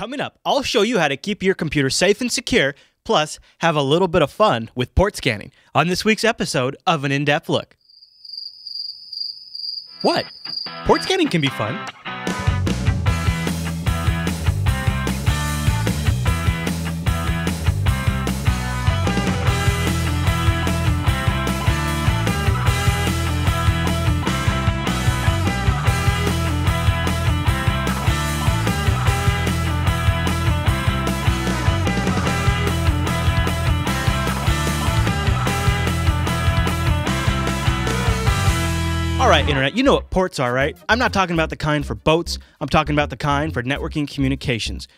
Coming up, I'll show you how to keep your computer safe and secure, plus have a little bit of fun with port scanning on this week's episode of an in-depth look. What? Port scanning can be fun. Right, Internet, you know what ports are, right? I'm not talking about the kind for boats, I'm talking about the kind for networking communications.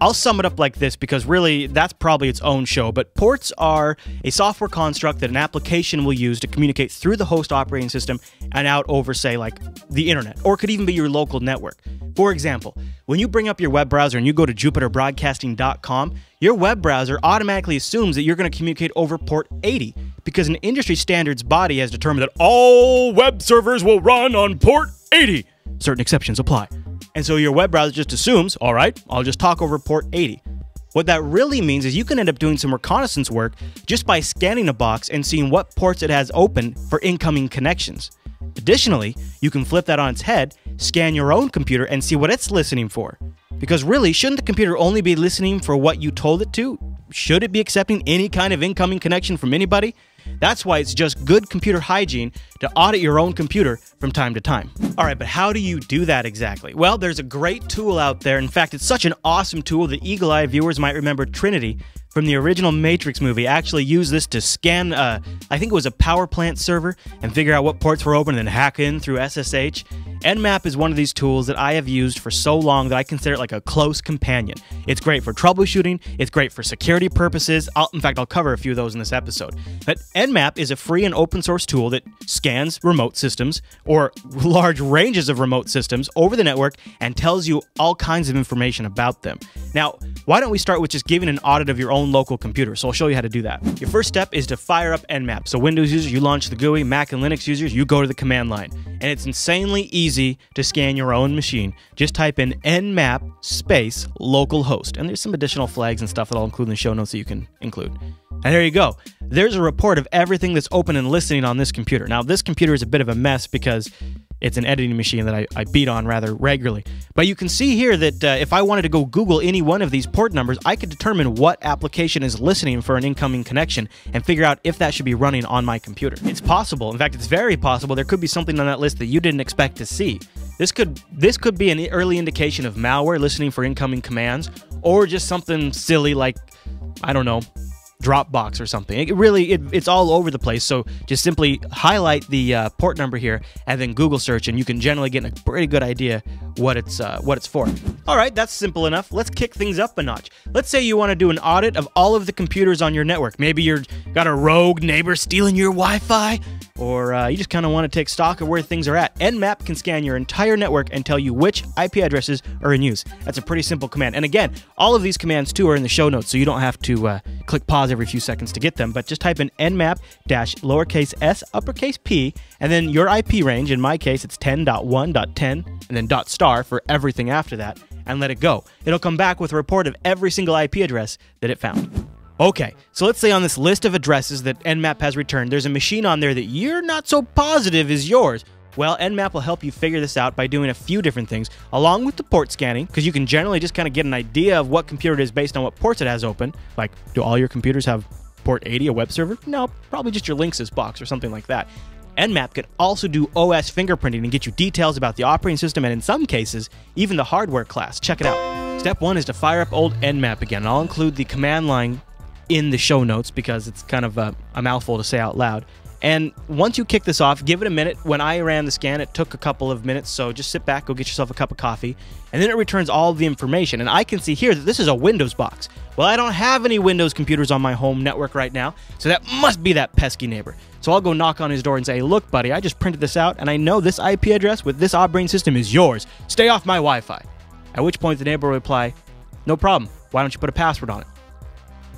I'll sum it up like this because really that's probably its own show, but ports are a software construct that an application will use to communicate through the host operating system and out over, say, like the internet, or it could even be your local network. For example, when you bring up your web browser and you go to jupiterbroadcasting.com, your web browser automatically assumes that you're going to communicate over port 80 because an industry standards body has determined that all web servers will run on port 80. Certain exceptions apply. And so your web browser just assumes, all right, I'll just talk over port 80. What that really means is you can end up doing some reconnaissance work just by scanning a box and seeing what ports it has open for incoming connections. Additionally, you can flip that on its head, scan your own computer, and see what it's listening for. Because really, shouldn't the computer only be listening for what you told it to? Should it be accepting any kind of incoming connection from anybody? That's why it's just good computer hygiene to audit your own computer from time to time. All right, but how do you do that exactly? Well, there's a great tool out there. In fact, it's such an awesome tool that Eagle Eye viewers might remember Trinity from the original Matrix movie actually used this to scan, uh, I think it was a power plant server, and figure out what ports were open and then hack in through SSH. Nmap is one of these tools that I have used for so long that I consider it like a close companion. It's great for troubleshooting, it's great for security purposes. I'll, in fact, I'll cover a few of those in this episode. But Nmap is a free and open source tool that scans remote systems or large ranges of remote systems over the network and tells you all kinds of information about them. Now, why don't we start with just giving an audit of your own local computer? So I'll show you how to do that. Your first step is to fire up Nmap. So Windows users, you launch the GUI, Mac and Linux users, you go to the command line. And it's insanely easy to scan your own machine. Just type in nmap space localhost. And there's some additional flags and stuff that I'll include in the show notes that you can include. And there you go. There's a report of everything that's open and listening on this computer. Now, this computer is a bit of a mess because it's an editing machine that I, I beat on rather regularly. But you can see here that uh, if I wanted to go Google any one of these port numbers, I could determine what application is listening for an incoming connection and figure out if that should be running on my computer. It's possible, in fact, it's very possible there could be something on that list that you didn't expect to see. This could this could be an early indication of malware listening for incoming commands, or just something silly like I don't know, Dropbox or something. It really, it, it's all over the place. So just simply highlight the uh, port number here and then Google search, and you can generally get a pretty good idea what it's uh, what it's for. All right, that's simple enough. Let's kick things up a notch. Let's say you want to do an audit of all of the computers on your network. Maybe you're got a rogue neighbor stealing your Wi-Fi, or uh, you just kind of want to take stock of where things are at. Nmap can scan your entire network and tell you which IP addresses are in use. That's a pretty simple command. And again, all of these commands too are in the show notes, so you don't have to uh, click pause every few seconds to get them. But just type in nmap dash lowercase s uppercase p, and then your IP range. In my case, it's 10.1.10, and then dot star for everything after that, and let it go. It'll come back with a report of every single IP address that it found. Okay, so let's say on this list of addresses that Nmap has returned, there's a machine on there that you're not so positive is yours. Well, Nmap will help you figure this out by doing a few different things, along with the port scanning, because you can generally just kind of get an idea of what computer it is based on what ports it has open. Like, do all your computers have port 80, a web server? No, probably just your Linksys box or something like that. Nmap can also do OS fingerprinting and get you details about the operating system and, in some cases, even the hardware class. Check it out. Step one is to fire up old Nmap again, I'll include the command line in the show notes because it's kind of a, a, mouthful to say out loud. And once you kick this off, give it a minute. When I ran the scan, it took a couple of minutes, so just sit back, go get yourself a cup of coffee, and then it returns all the information. And I can see here that this is a Windows box. Well, I don't have any Windows computers on my home network right now, so that must be that pesky neighbor. So I'll go knock on his door and say, Look, buddy, I just printed this out, and I know this IP address with this operating system is yours. Stay off my Wi Fi. At which point the neighbor will reply, No problem. Why don't you put a password on it?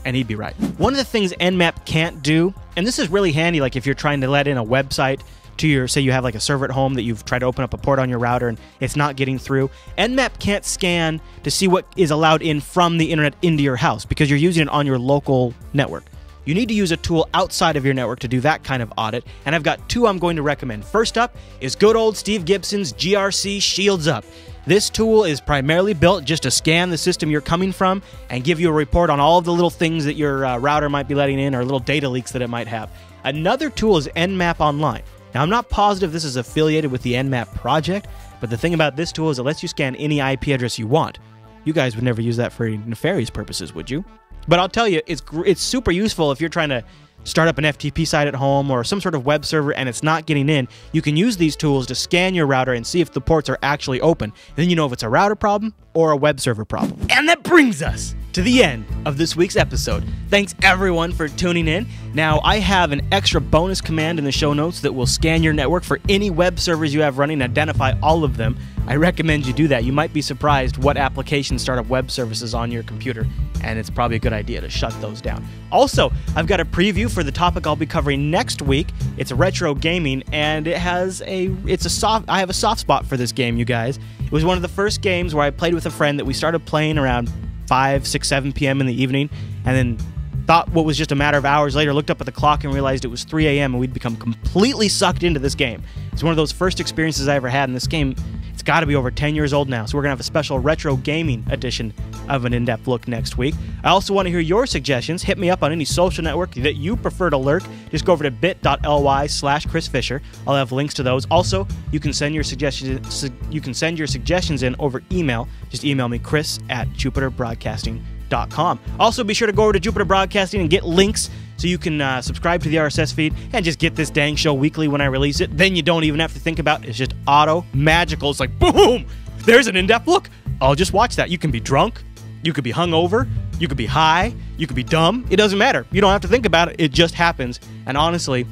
And he'd be right. One of the things Nmap can't do, and this is really handy like if you're trying to let in a website to your say you have like a server at home that you've tried to open up a port on your router and it's not getting through. Nmap can't scan to see what is allowed in from the internet into your house because you're using it on your local network. You need to use a tool outside of your network to do that kind of audit, and I've got two I'm going to recommend. First up is good old Steve Gibson's GRC Shields Up. This tool is primarily built just to scan the system you're coming from and give you a report on all of the little things that your uh, router might be letting in or little data leaks that it might have. Another tool is Nmap Online. Now, I'm not positive this is affiliated with the Nmap project, but the thing about this tool is it lets you scan any IP address you want. You guys would never use that for nefarious purposes, would you? But I'll tell you, it's it's super useful if you're trying to start up an FTP site at home or some sort of web server and it's not getting in, you can use these tools to scan your router and see if the ports are actually open. And then you know if it's a router problem or a web server problem. And that brings us to the end of this week's episode. Thanks everyone for tuning in. Now, I have an extra bonus command in the show notes that will scan your network for any web servers you have running, identify all of them. I recommend you do that. You might be surprised what applications start up web services on your computer, and it's probably a good idea to shut those down. Also, I've got a preview for the topic I'll be covering next week. It's retro gaming, and it has a it's a soft I have a soft spot for this game, you guys. It was one of the first games where I played with a friend that we started playing around 5, 6, 7 p.m. in the evening, and then thought what was just a matter of hours later, looked up at the clock and realized it was 3 a.m. and we'd become completely sucked into this game. It's one of those first experiences I ever had in this game. It's got to be over 10 years old now, so we're going to have a special retro gaming edition of an in depth look next week. I also want to hear your suggestions. Hit me up on any social network that you prefer to lurk. Just go over to bit.ly slash Chris Fisher. I'll have links to those. Also, you can send your suggestions you can send your suggestions in over email. Just email me, Chris at JupiterBroadcasting.com. Also, be sure to go over to Jupiter Broadcasting and get links so you can uh, subscribe to the RSS feed and just get this dang show weekly when I release it. Then you don't even have to think about it. It's just auto magical. It's like boom, there's an in-depth look. I'll just watch that. You can be drunk, you could be hungover, you could be high, you could be dumb. It doesn't matter. You don't have to think about it. It just happens. And honestly,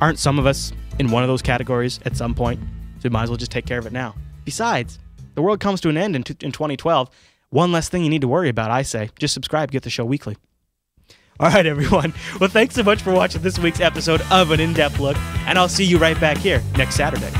aren't some of us in one of those categories at some point? So we might as well just take care of it now. Besides, the world comes to an end in, in 2012. One less thing you need to worry about, I say. Just subscribe, get the show weekly. All right, everyone. Well, thanks so much for watching this week's episode of An In Depth Look, and I'll see you right back here next Saturday.